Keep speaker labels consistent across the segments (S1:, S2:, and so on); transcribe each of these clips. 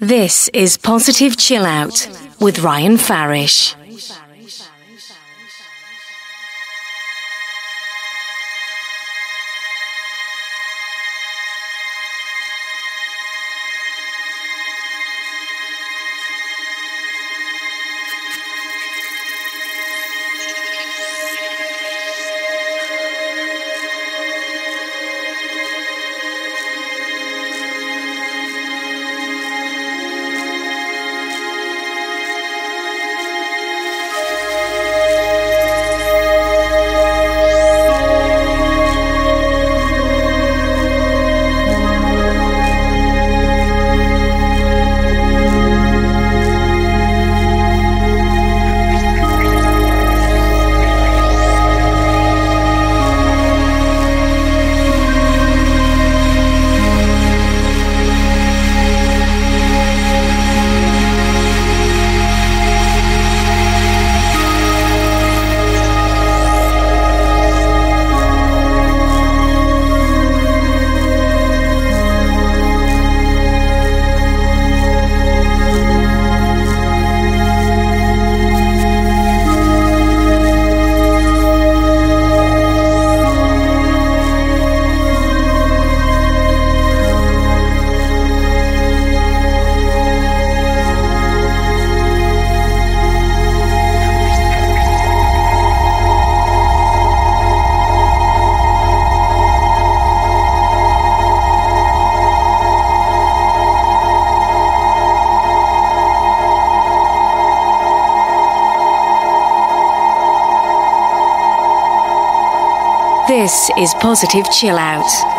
S1: This is Positive Chill Out with Ryan Farish. This is Positive Chill Out.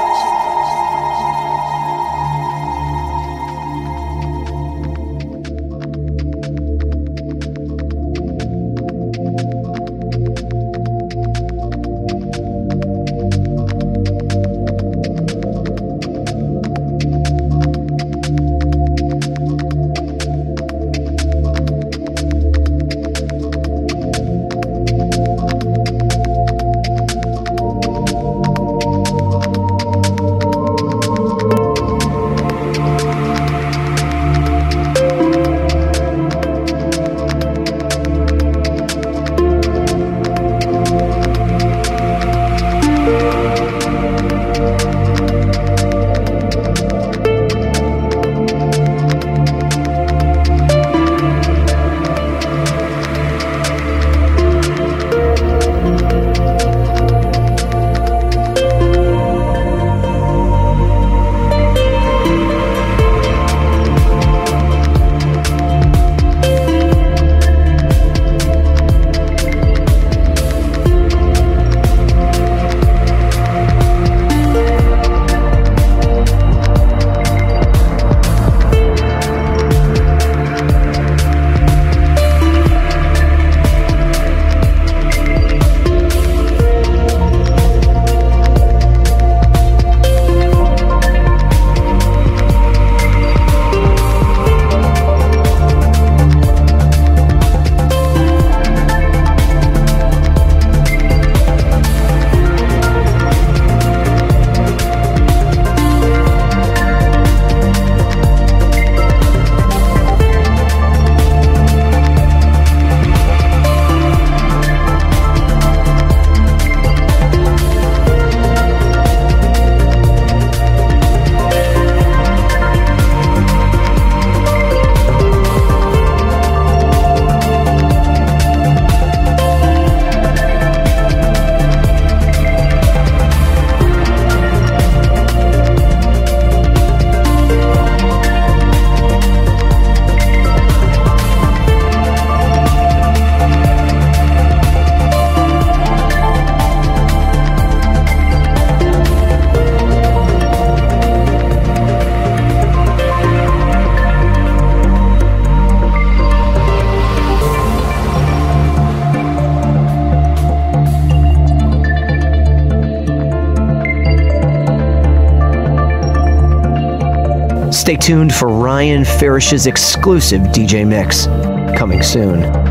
S2: Tuned for Ryan Farish's exclusive DJ mix coming soon.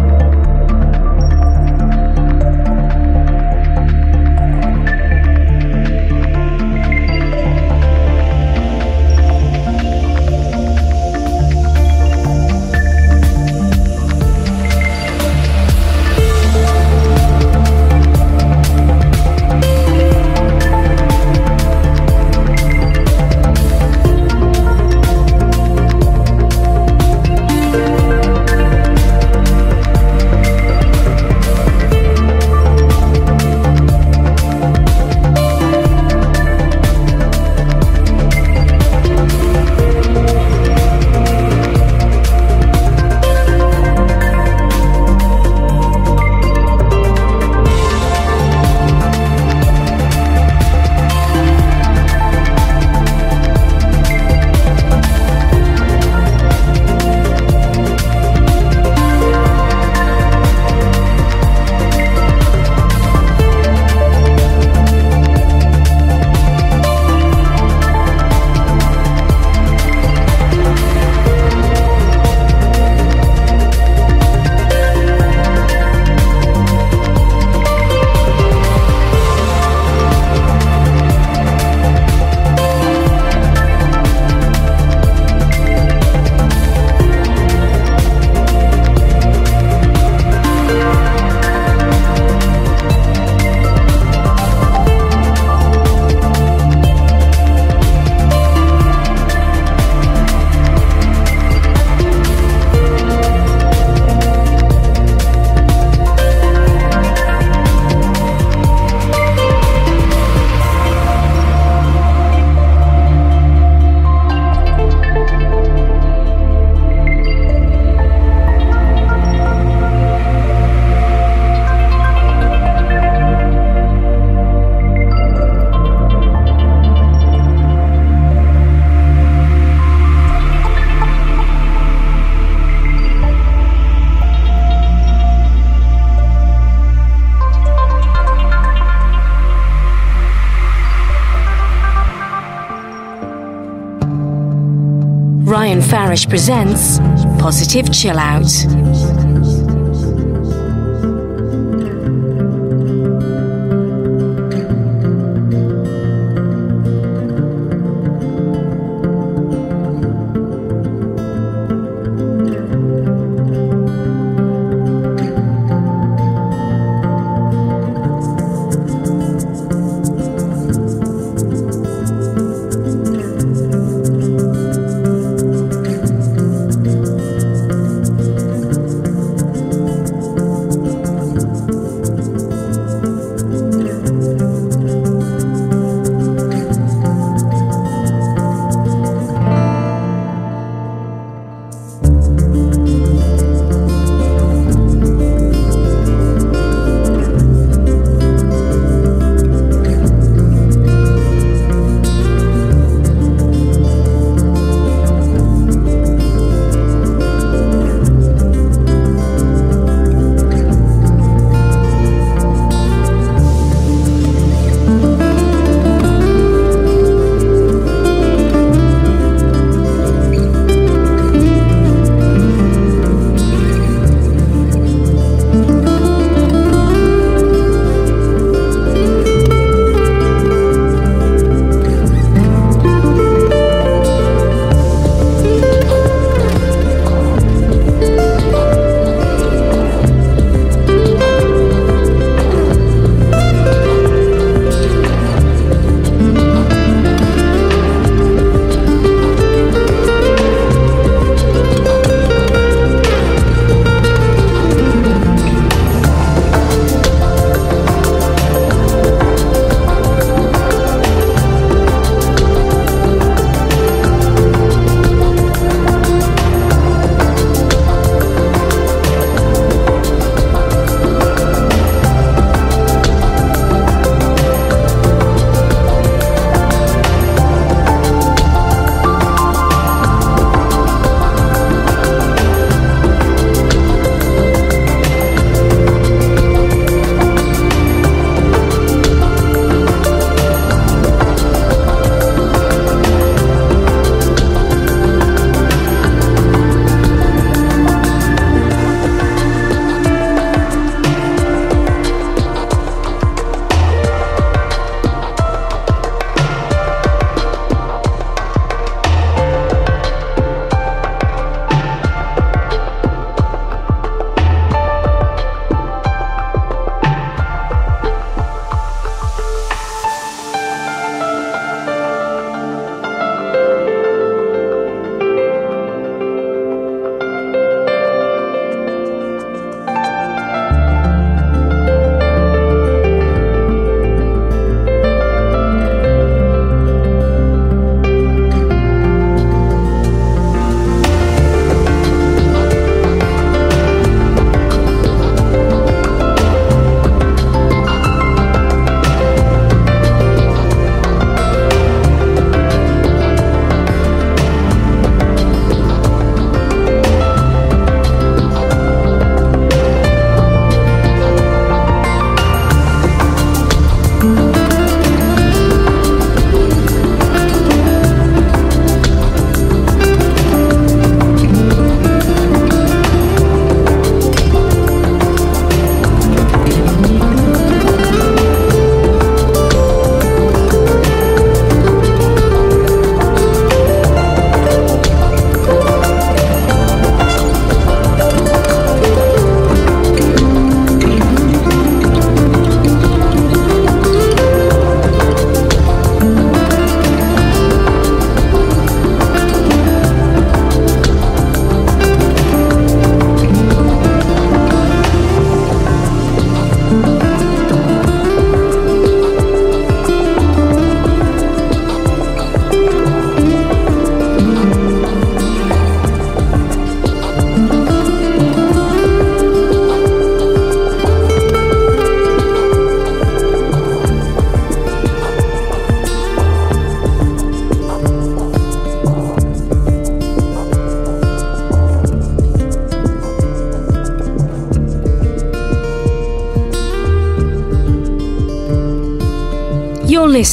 S1: Ryan Farish presents Positive Chill Out.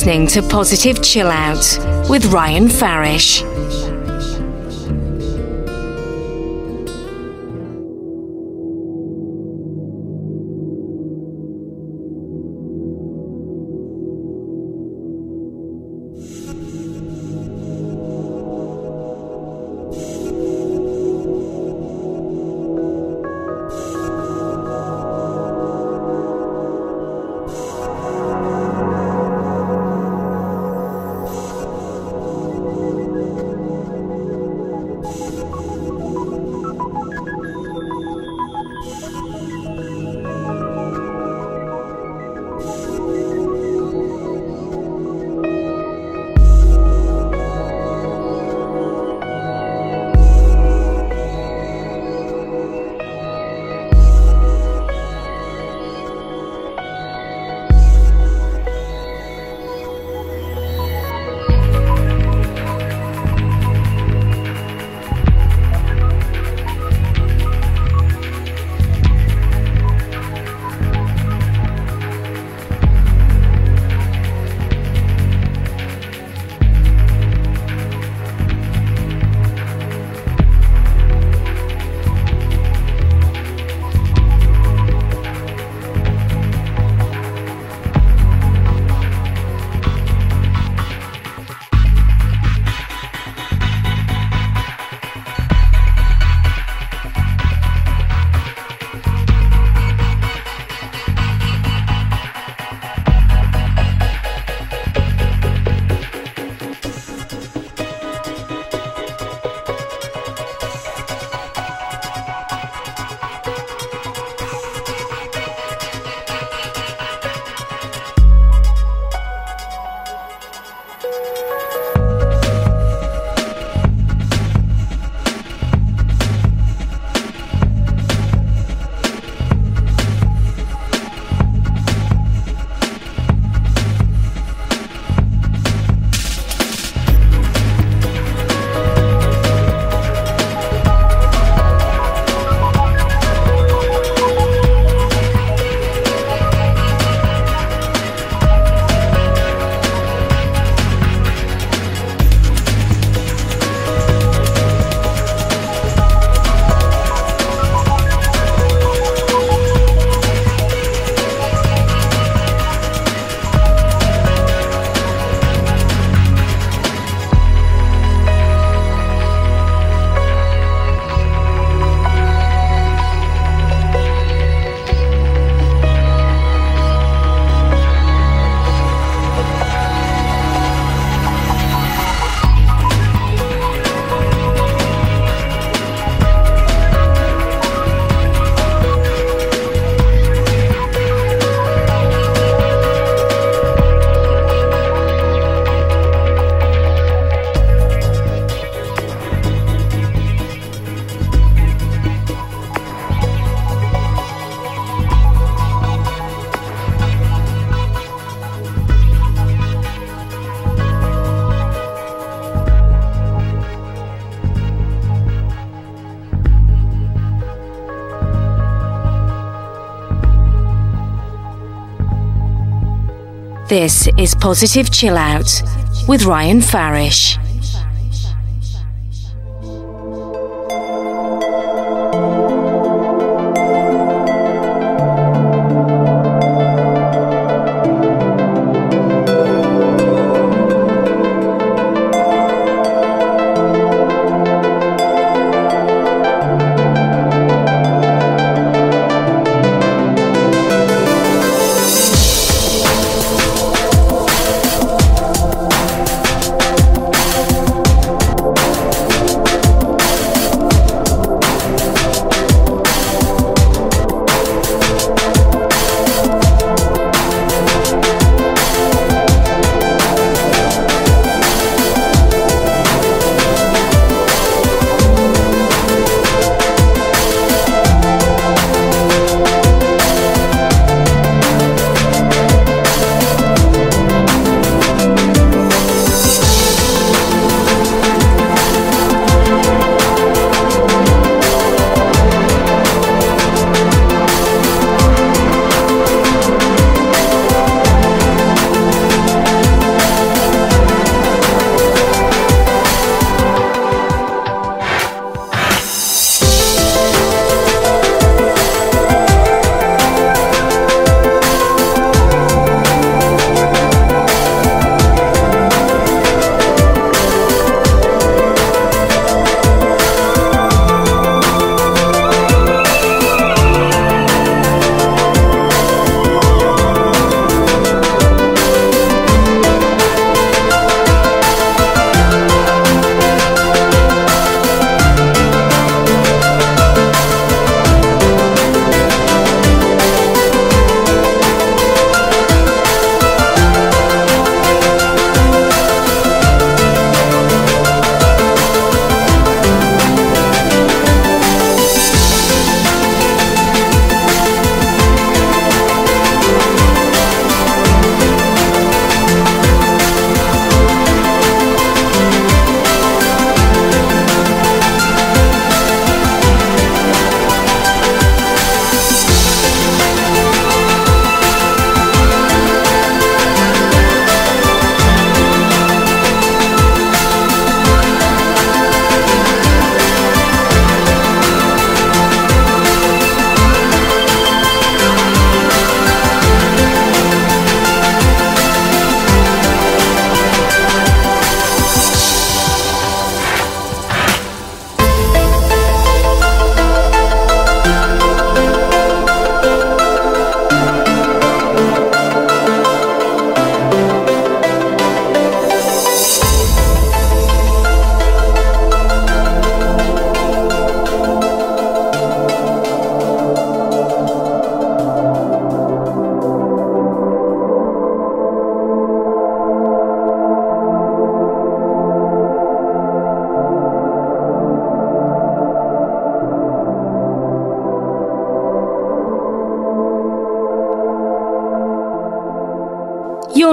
S1: Listening to Positive Chill Out with Ryan Farish. This is Positive Chill Out with Ryan Farish.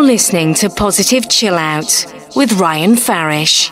S1: Listening to Positive Chill Out with Ryan Farish.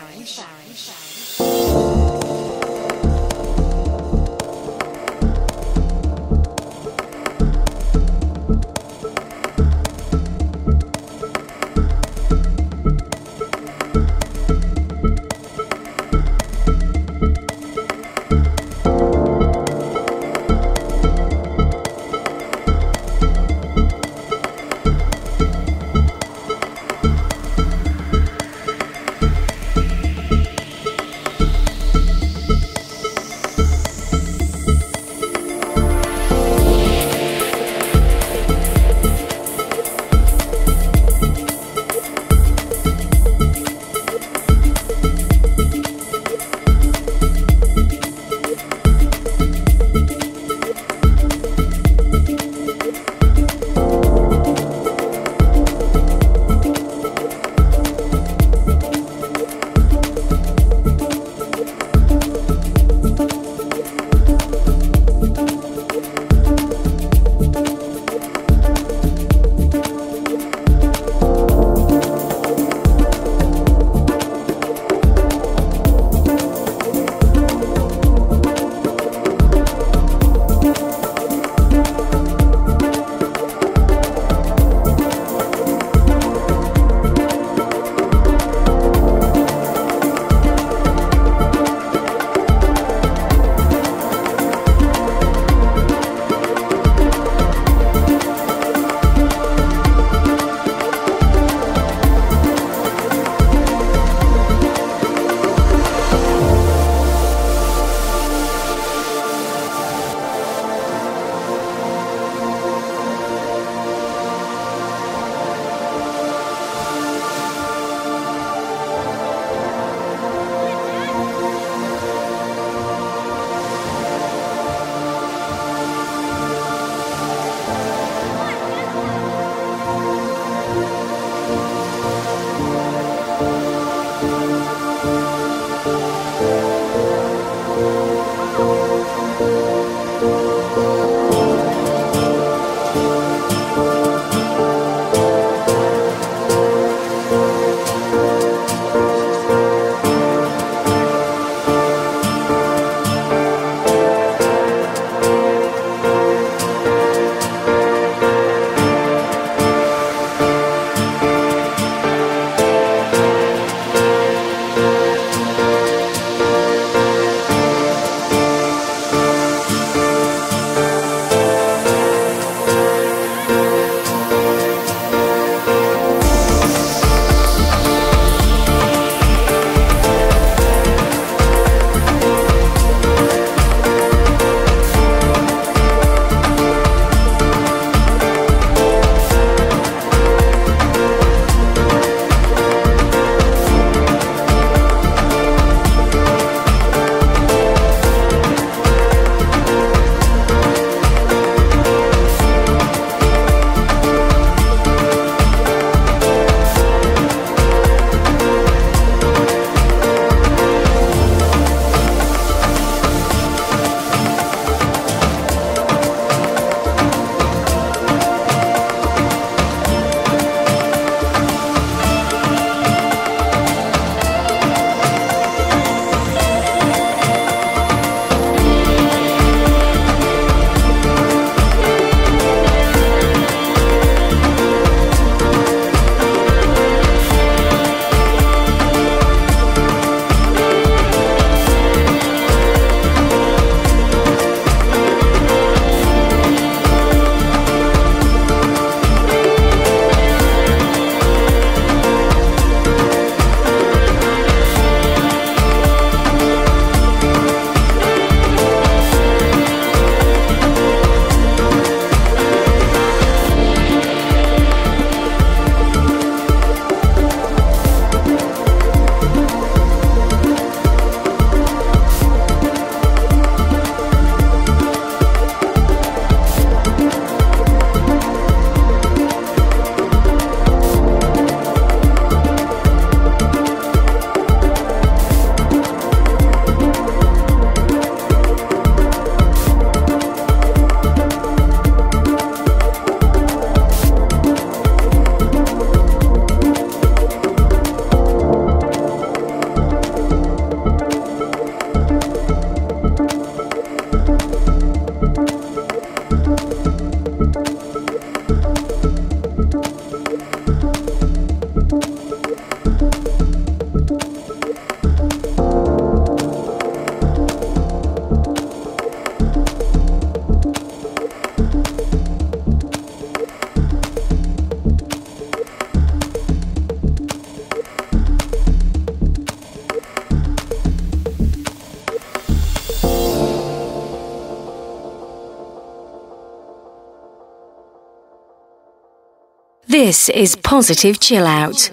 S1: This is Positive Chill Out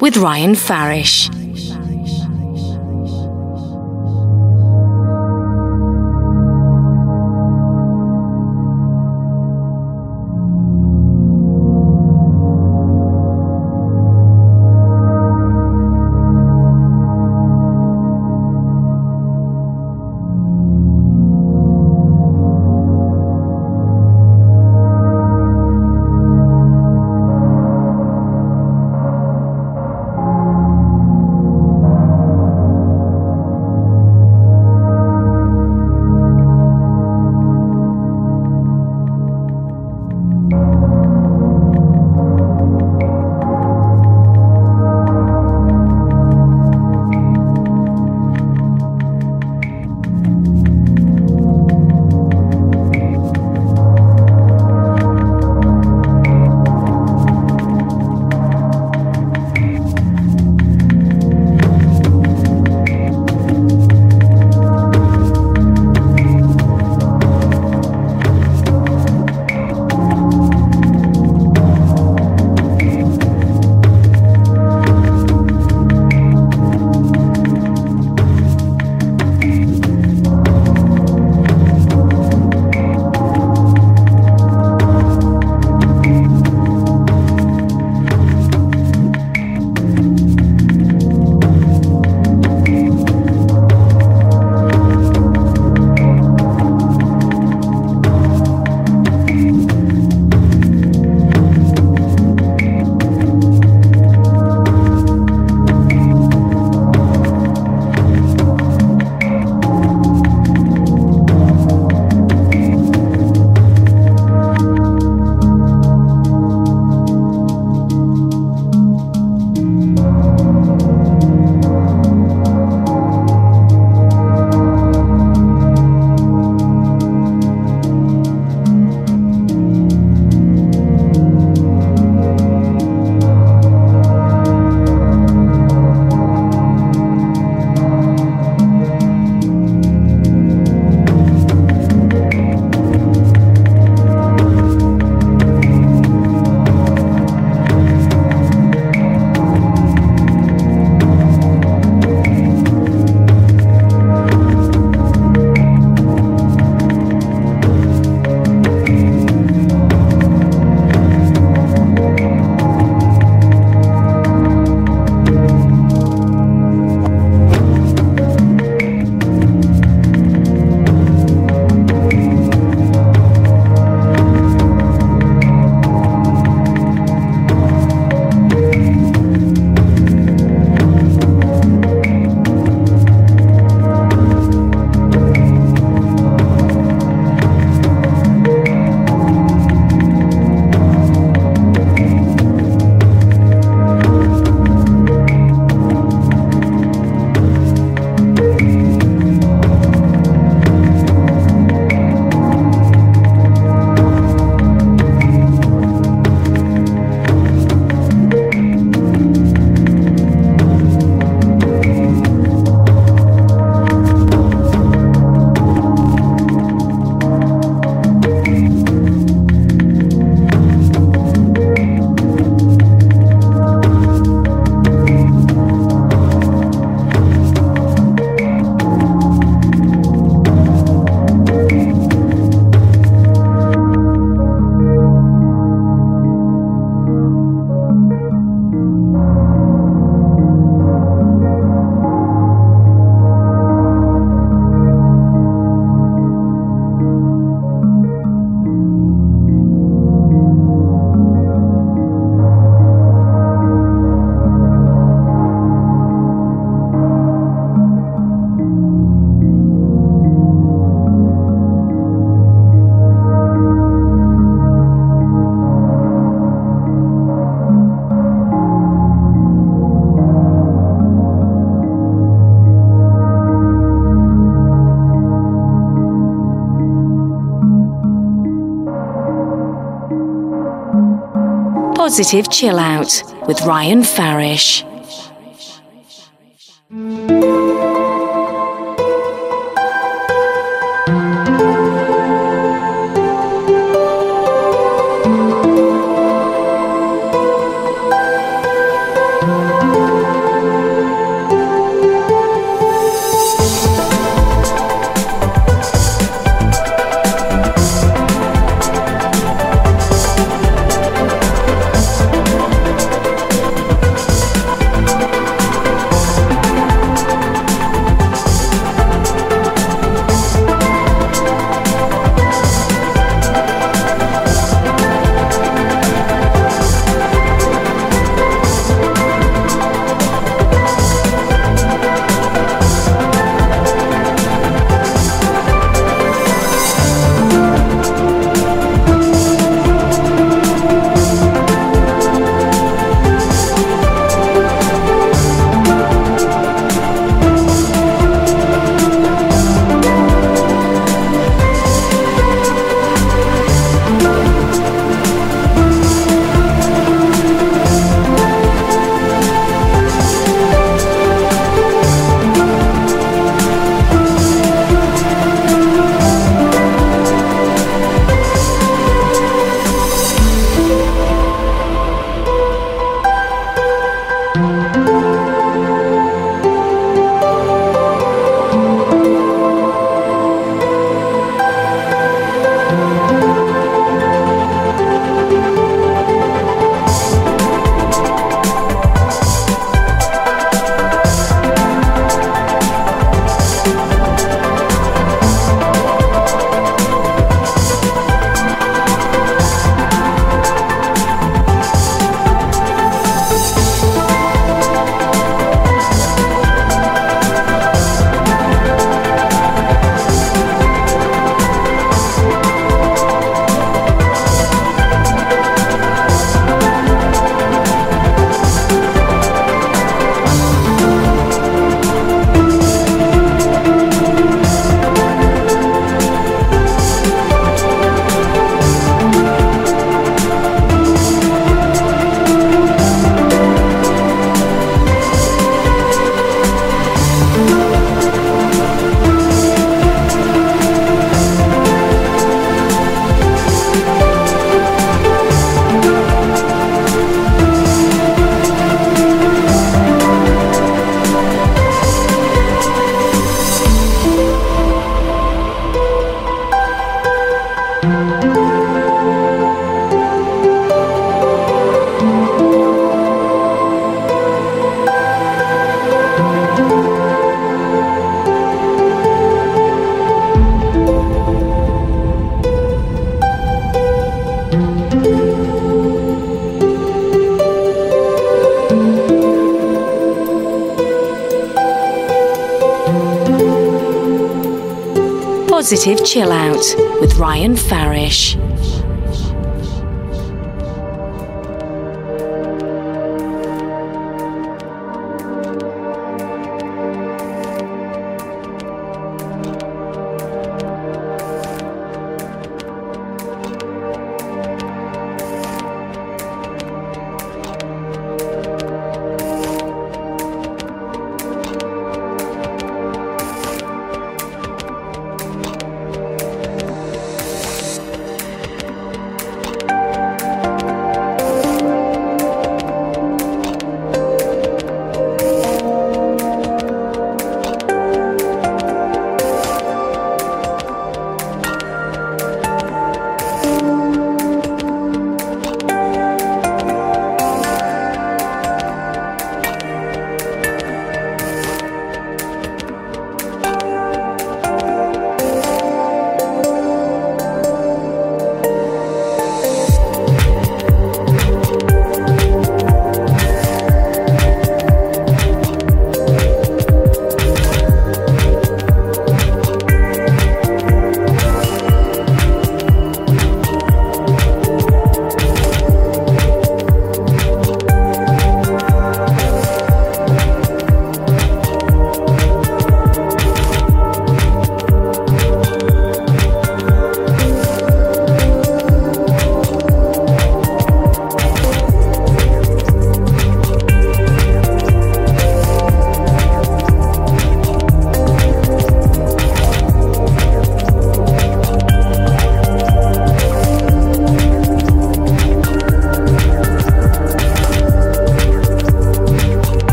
S1: with Ryan Farish. Positive Chill Out with Ryan Farish. Positive Chill Out with Ryan Farish.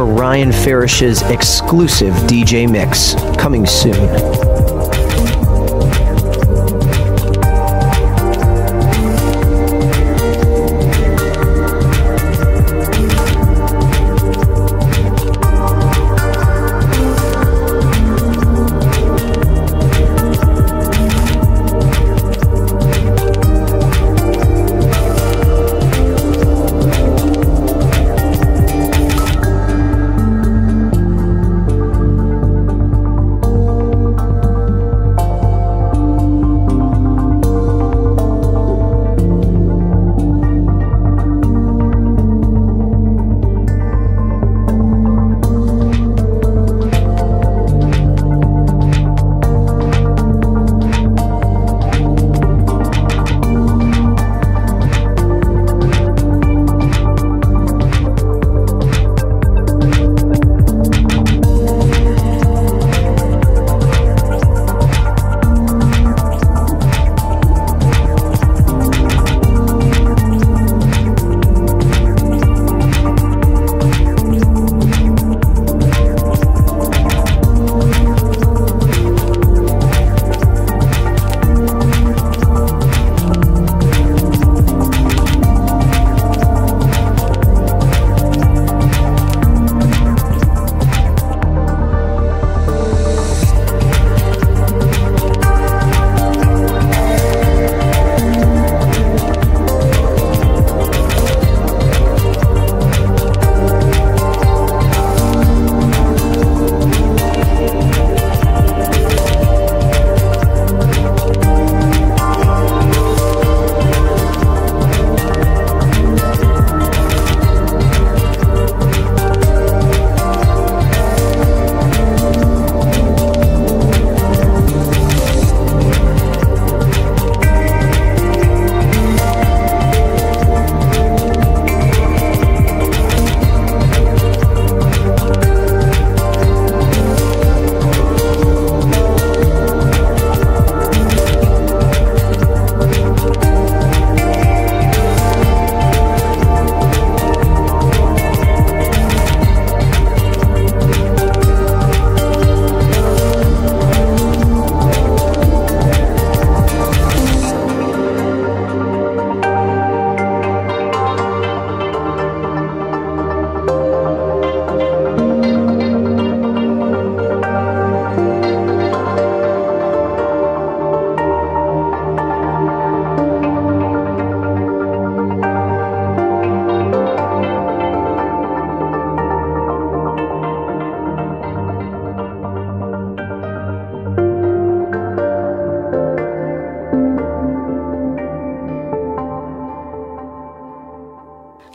S2: For Ryan Farish's exclusive DJ mix coming soon.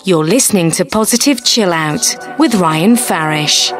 S1: You're listening to Positive Chill Out with Ryan Farish.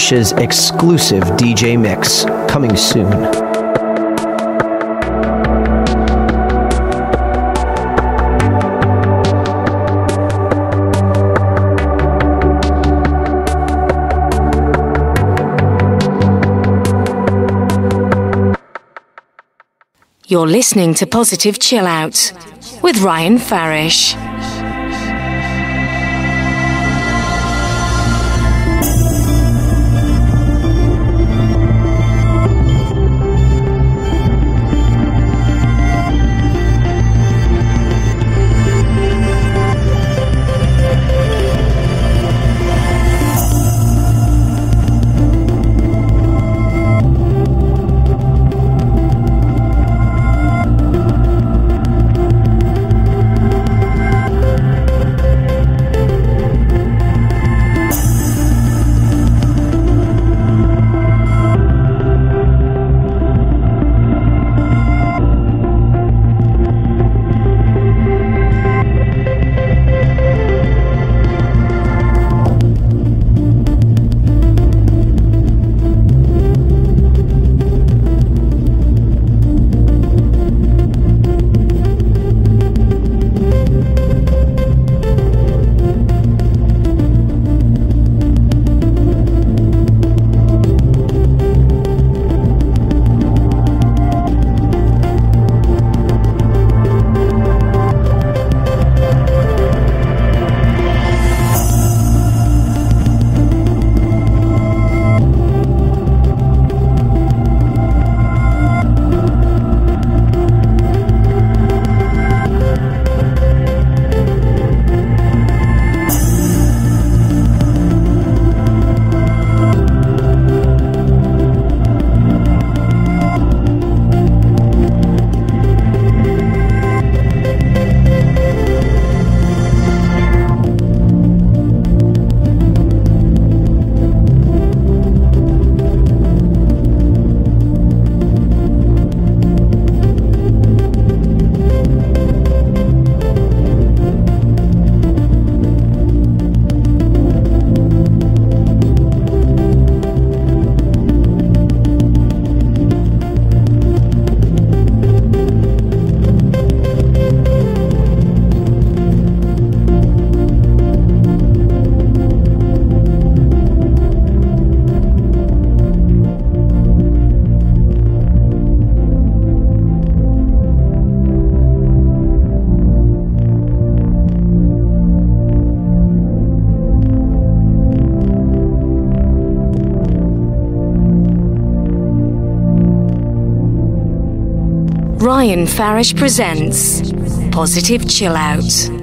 S2: Exclusive DJ mix coming soon.
S1: You're listening to Positive Chill Out with Ryan Farish. Ryan Farish presents Positive Chill Out.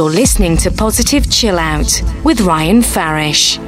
S1: You're listening to Positive Chill Out with Ryan Farish.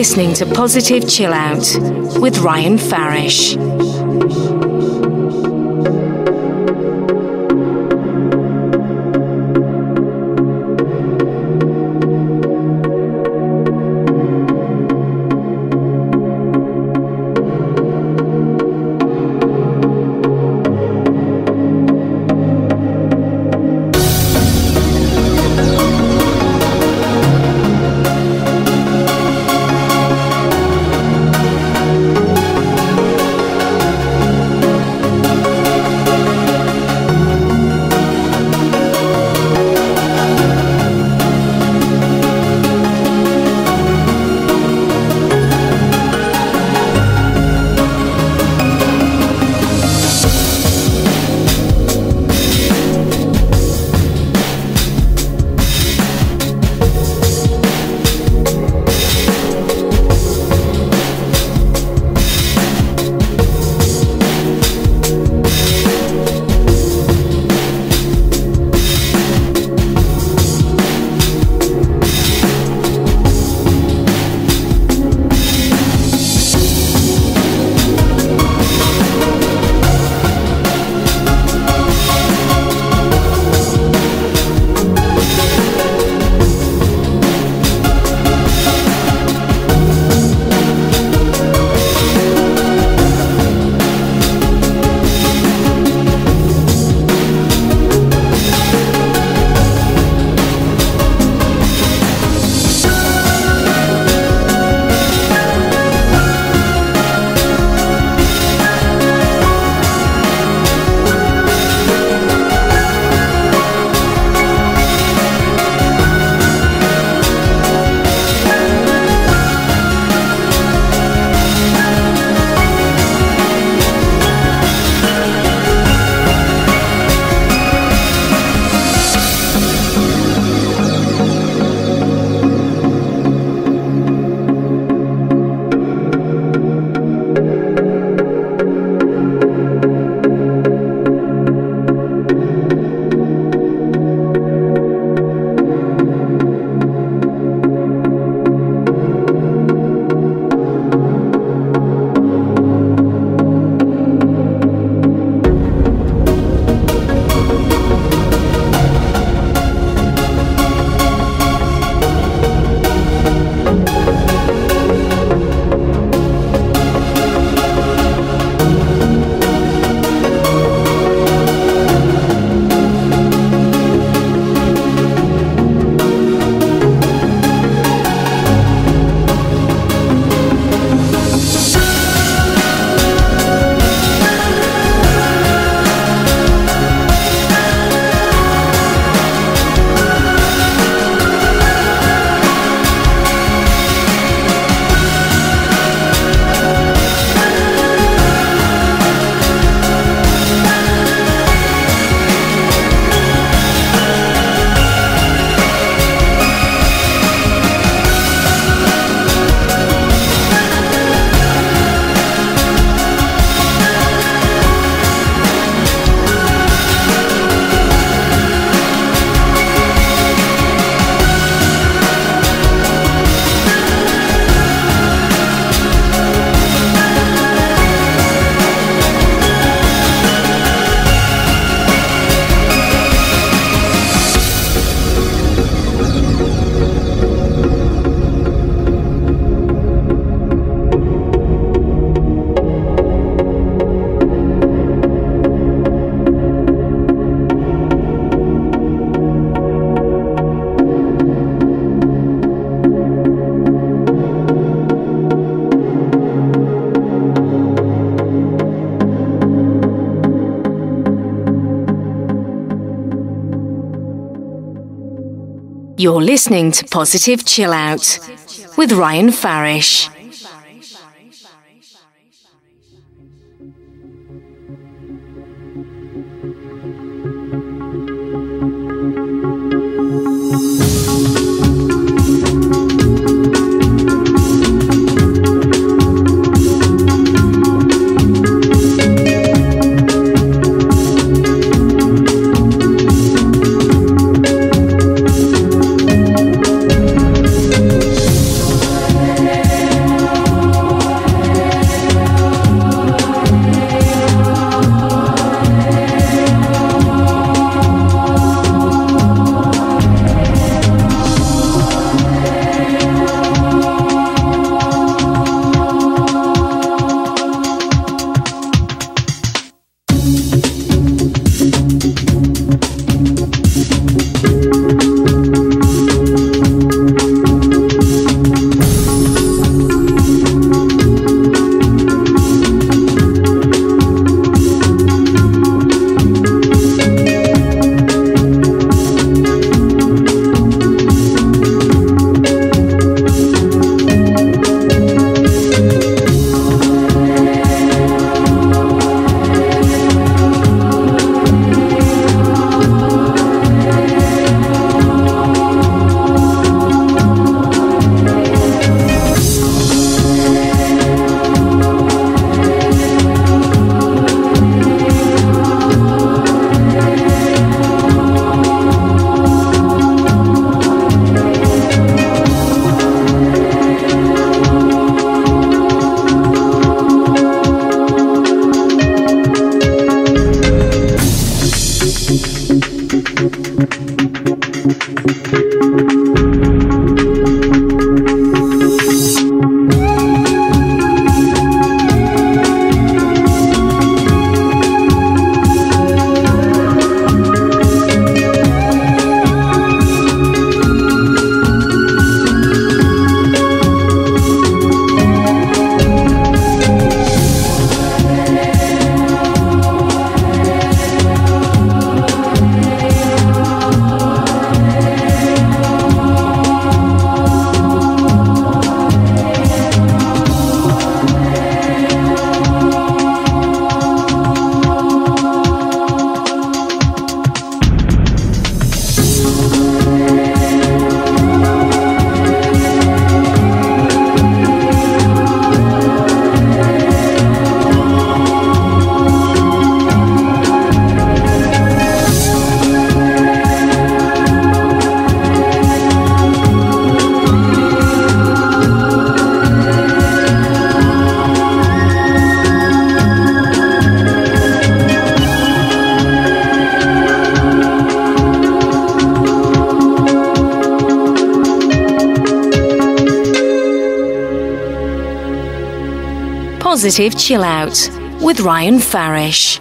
S1: Listening to Positive Chill Out with Ryan Farish. You're listening to Positive Chill Out with Ryan Farish. Positive Chill Out with Ryan Farish.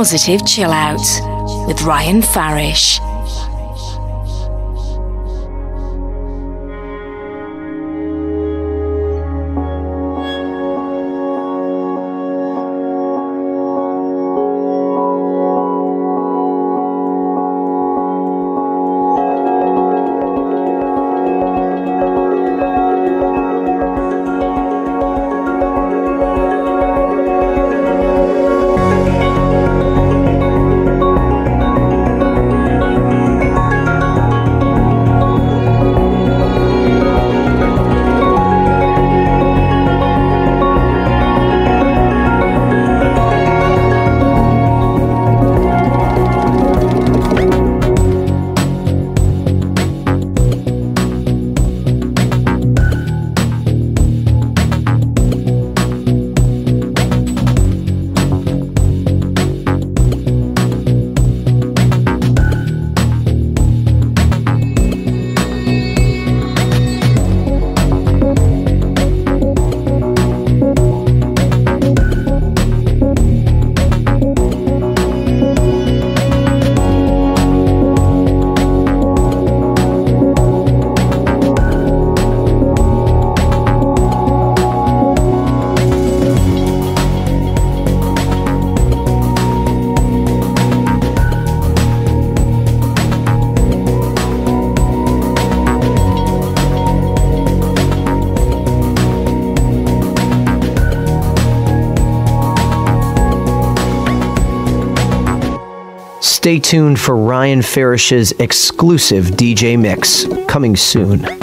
S1: Positive Chill Out with Ryan Farish.
S2: Stay tuned for Ryan Farish's exclusive DJ mix coming soon.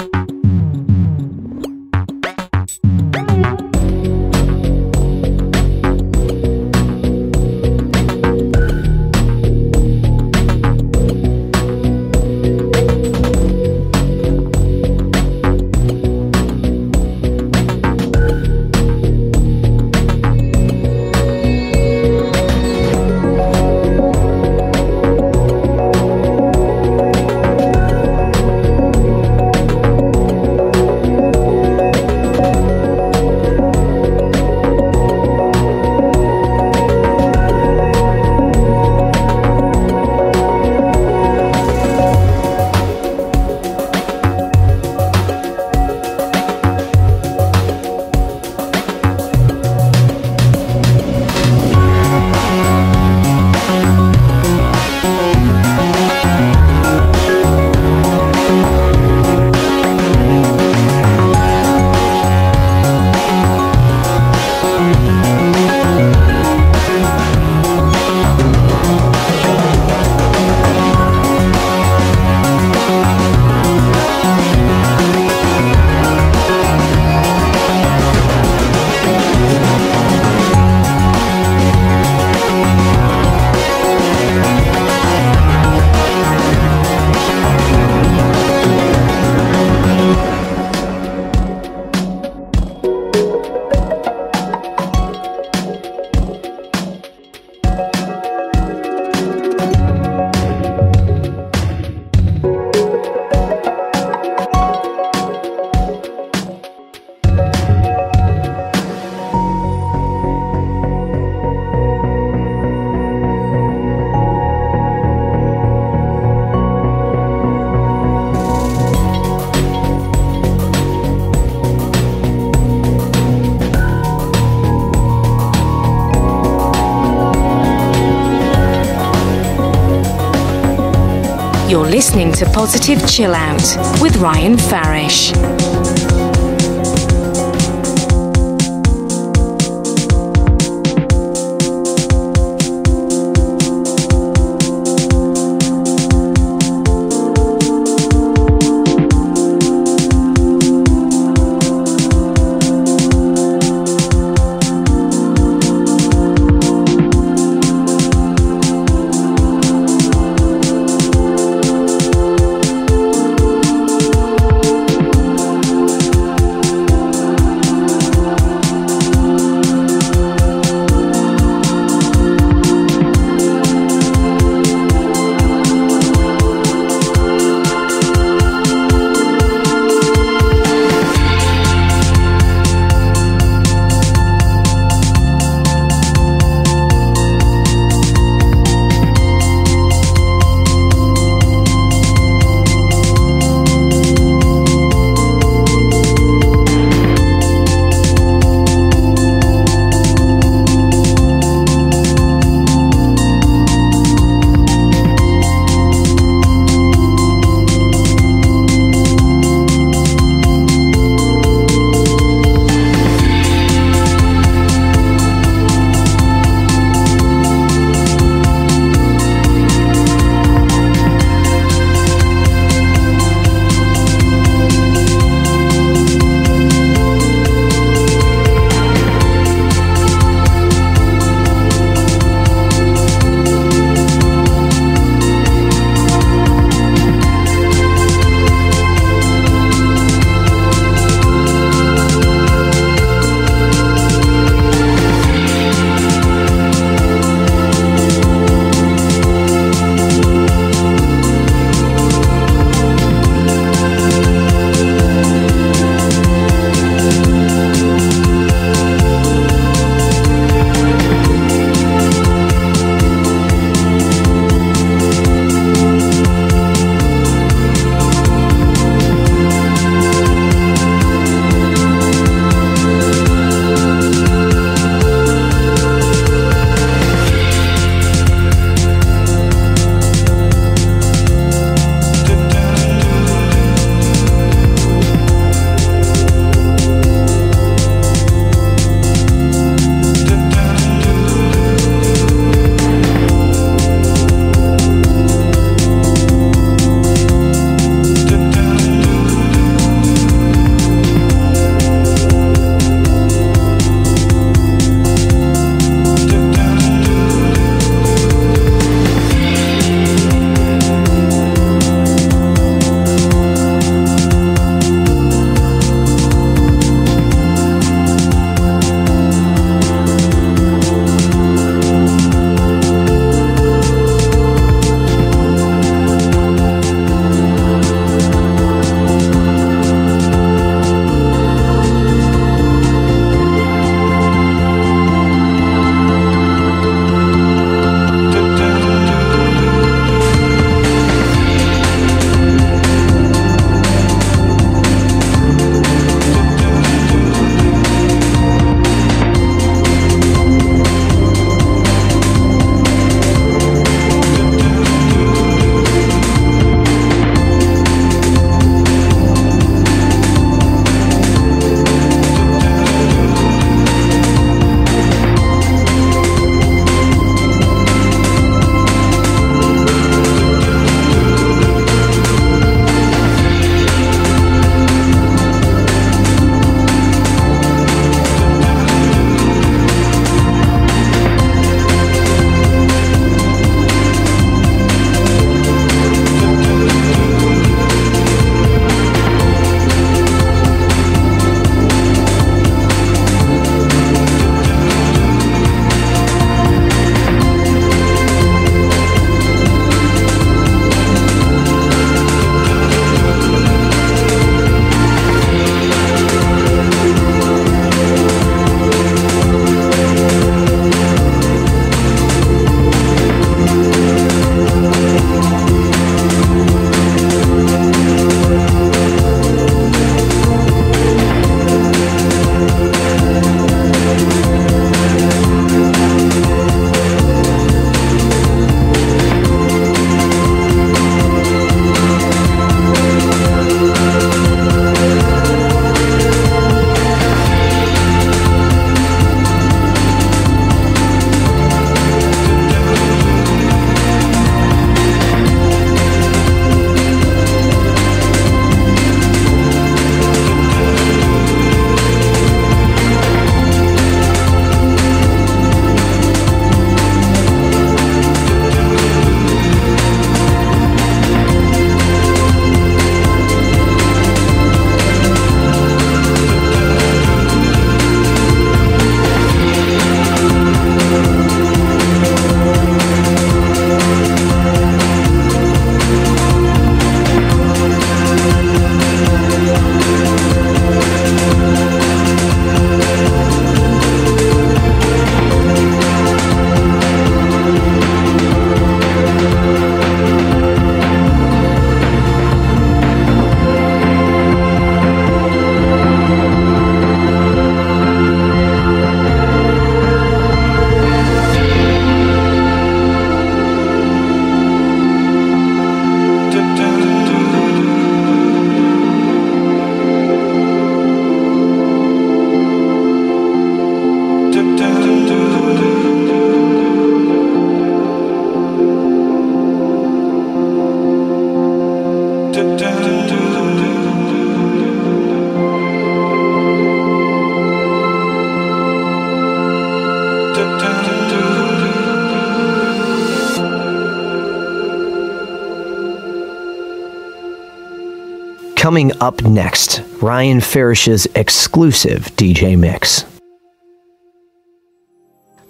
S1: Listening to Positive Chill Out with Ryan Farish.
S2: Coming up next, Ryan Farish's exclusive DJ mix.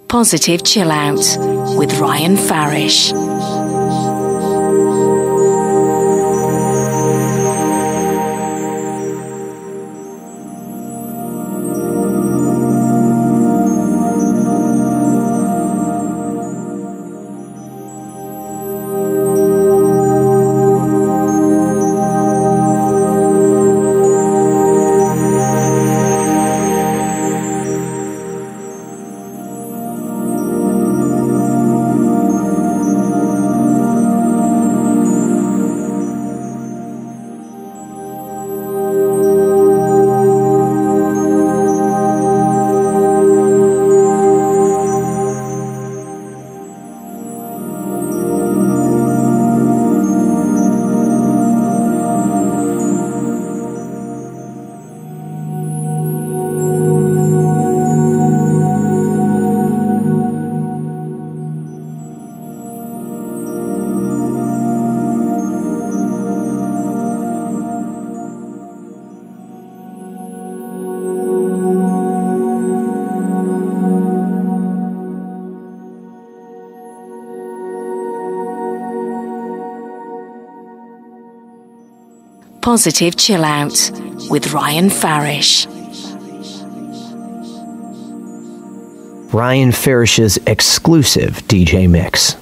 S1: Positive Chill Out with Ryan Farish. Positive Chill Out with Ryan Farish.
S2: Ryan Farish's exclusive DJ mix.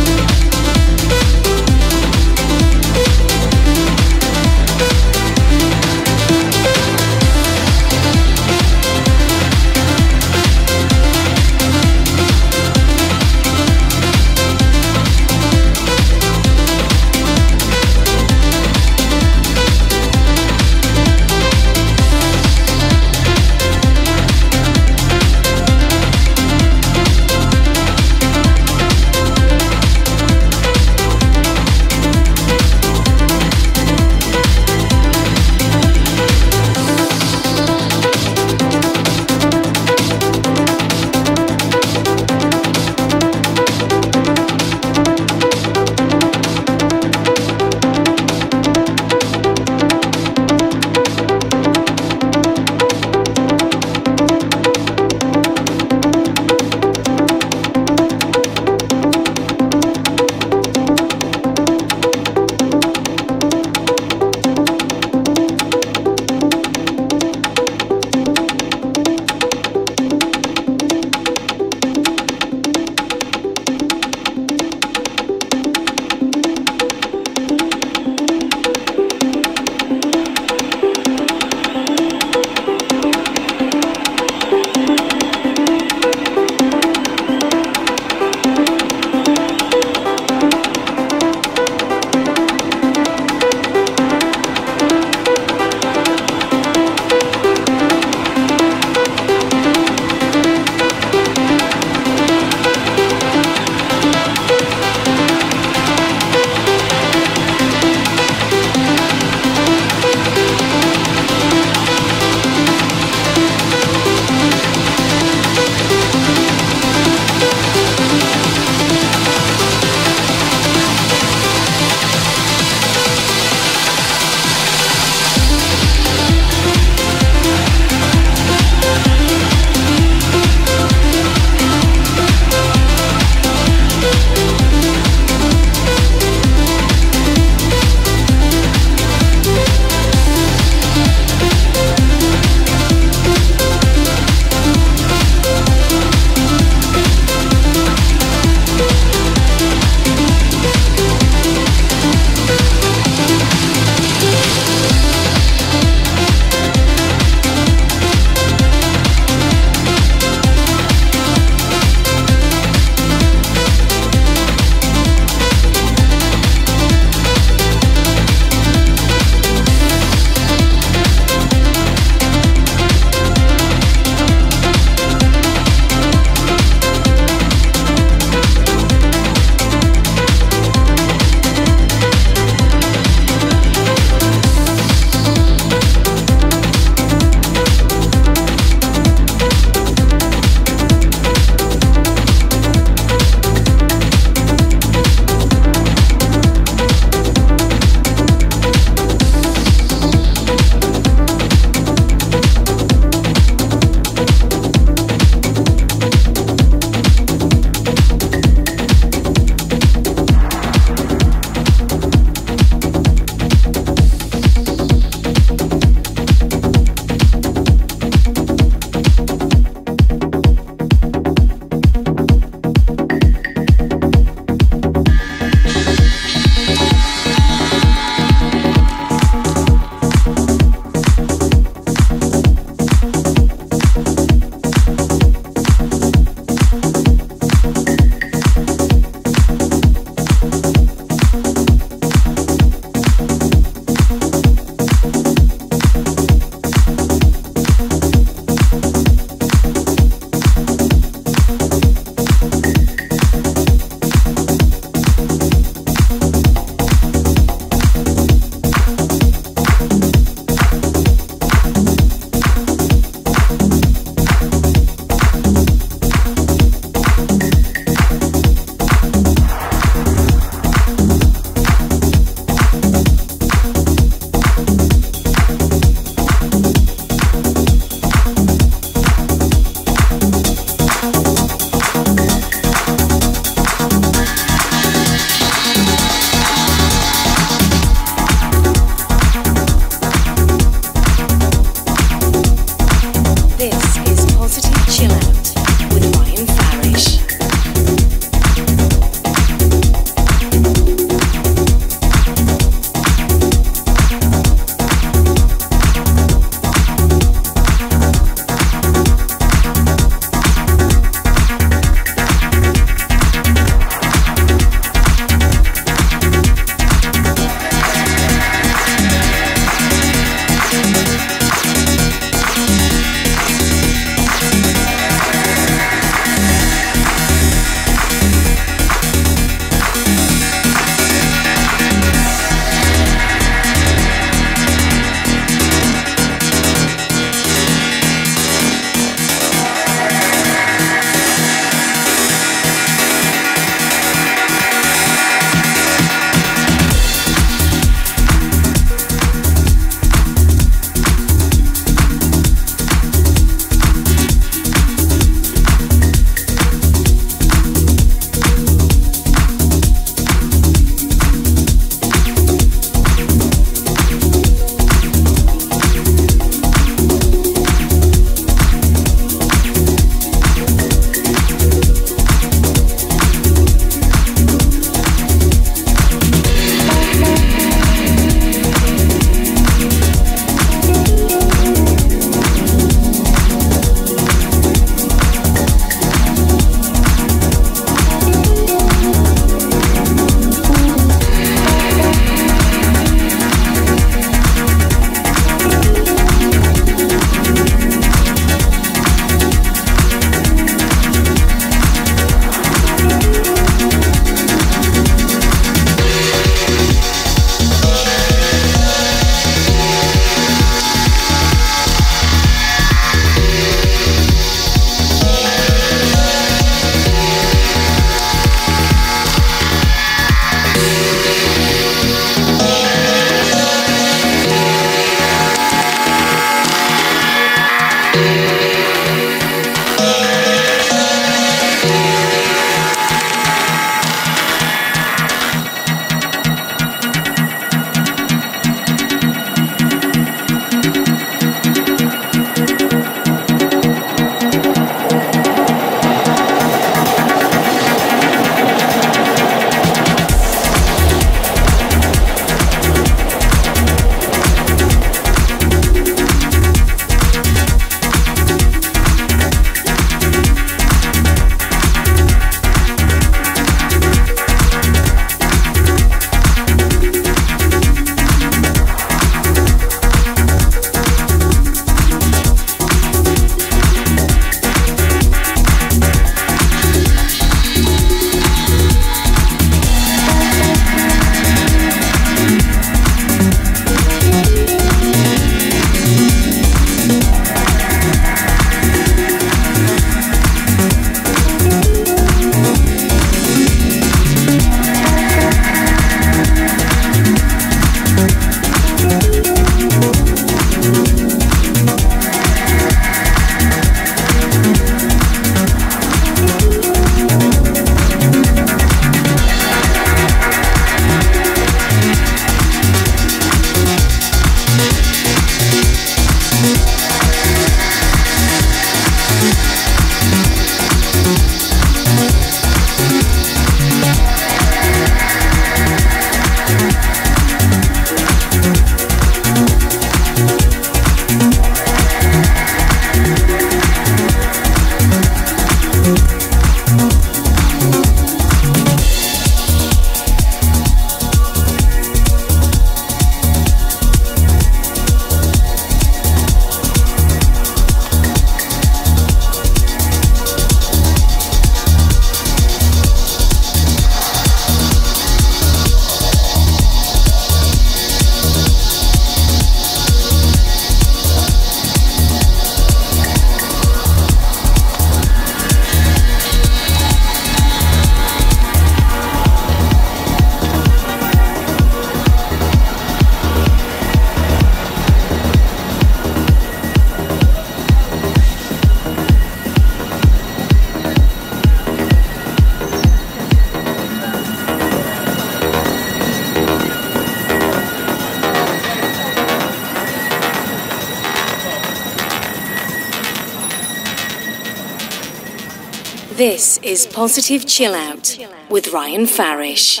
S1: Is Positive Chill Out with Ryan Farish.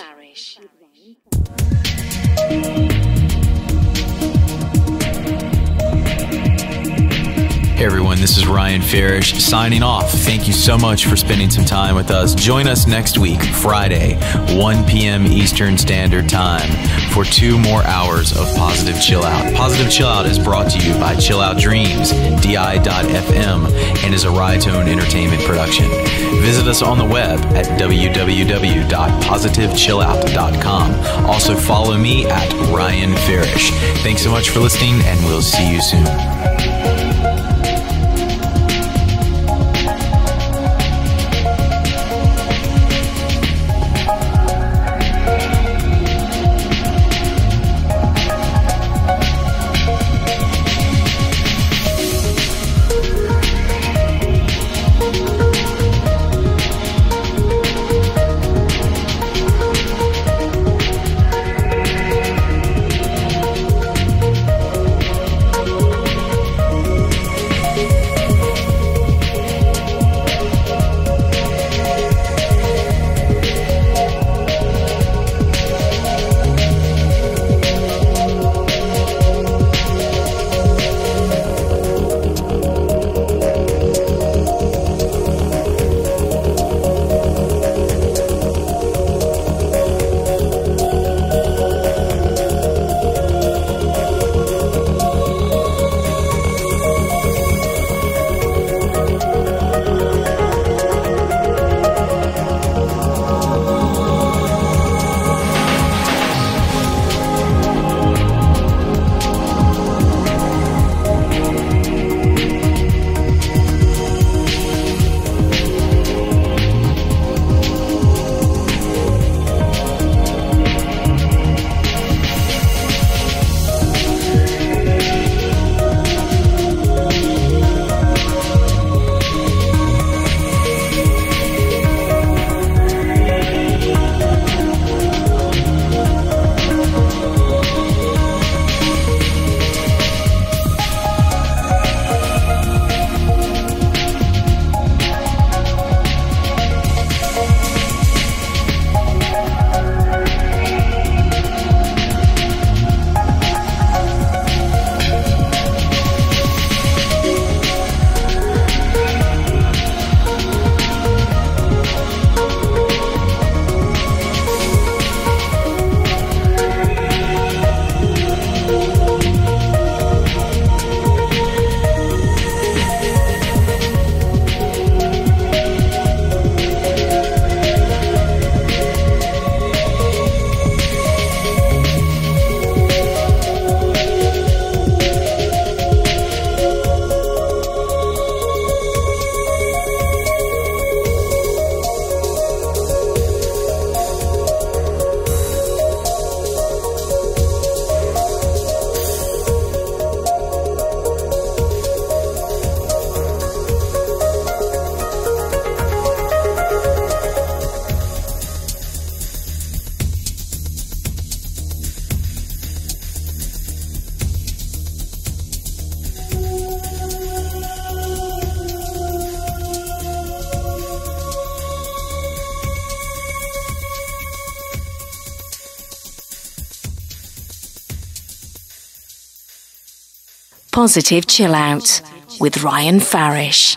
S2: This is Ryan Farish signing off. Thank you so much for spending some time with us. Join us next week, Friday, 1 p.m. Eastern Standard Time, for two more hours of Positive Chill Out. Positive Chill Out is brought to you by Chill Out Dreams, DI.FM, and is a Ride-Tone Entertainment production. Visit us on the web at www.positivechillout.com. Also follow me at Ryan Farish. Thanks so much for listening, and we'll see you soon.
S1: Positive Chill Out with Ryan Farish.